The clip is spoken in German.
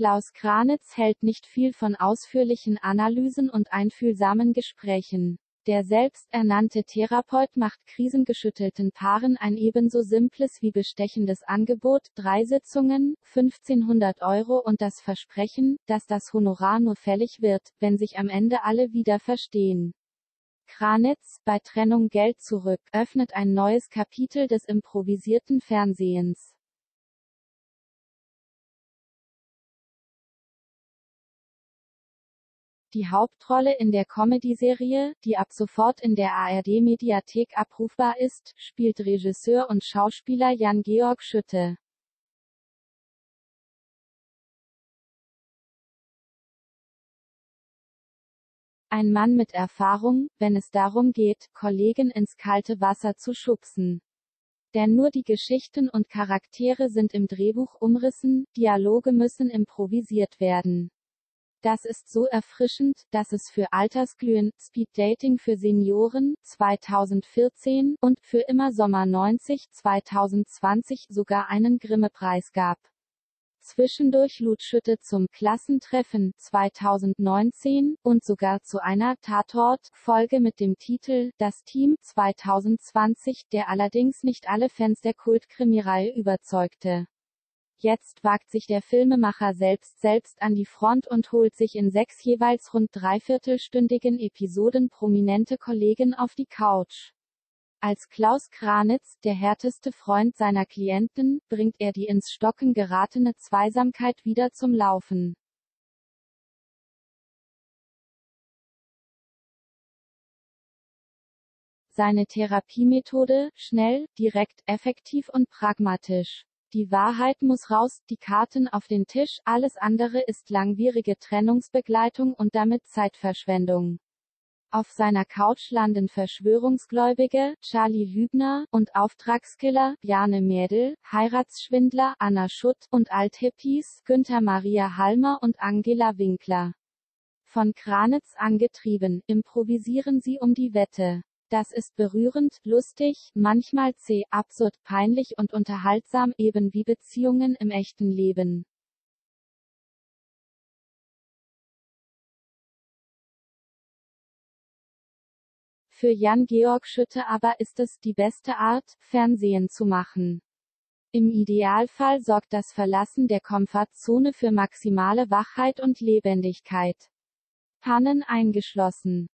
Klaus Kranitz hält nicht viel von ausführlichen Analysen und einfühlsamen Gesprächen. Der selbsternannte Therapeut macht krisengeschüttelten Paaren ein ebenso simples wie bestechendes Angebot, drei Sitzungen, 1500 Euro und das Versprechen, dass das Honorar nur fällig wird, wenn sich am Ende alle wieder verstehen. Kranitz, bei Trennung Geld zurück, öffnet ein neues Kapitel des improvisierten Fernsehens. Die Hauptrolle in der Comedy-Serie, die ab sofort in der ARD-Mediathek abrufbar ist, spielt Regisseur und Schauspieler Jan-Georg Schütte. Ein Mann mit Erfahrung, wenn es darum geht, Kollegen ins kalte Wasser zu schubsen. Denn nur die Geschichten und Charaktere sind im Drehbuch umrissen, Dialoge müssen improvisiert werden. Das ist so erfrischend, dass es für Altersglühen, Speed Dating für Senioren 2014 und für immer Sommer 90 2020 sogar einen Grimme-Preis gab. Zwischendurch lud Schütte zum Klassentreffen 2019 und sogar zu einer Tatort-Folge mit dem Titel Das Team 2020, der allerdings nicht alle Fans der Kultkrimireihe überzeugte. Jetzt wagt sich der Filmemacher selbst selbst an die Front und holt sich in sechs jeweils rund dreiviertelstündigen Episoden prominente Kollegen auf die Couch. Als Klaus Kranitz, der härteste Freund seiner Klienten, bringt er die ins Stocken geratene Zweisamkeit wieder zum Laufen. Seine Therapiemethode, schnell, direkt, effektiv und pragmatisch. Die Wahrheit muss raus, die Karten auf den Tisch, alles andere ist langwierige Trennungsbegleitung und damit Zeitverschwendung. Auf seiner Couch landen Verschwörungsgläubige, Charlie Hübner, und Auftragskiller, Bjarne Mädel, Heiratsschwindler, Anna Schutt, und Althippies, Günther Maria Halmer und Angela Winkler. Von Kranitz angetrieben, improvisieren sie um die Wette. Das ist berührend, lustig, manchmal zäh, absurd, peinlich und unterhaltsam, eben wie Beziehungen im echten Leben. Für Jan-Georg Schütte aber ist es die beste Art, Fernsehen zu machen. Im Idealfall sorgt das Verlassen der Komfortzone für maximale Wachheit und Lebendigkeit. Pannen eingeschlossen.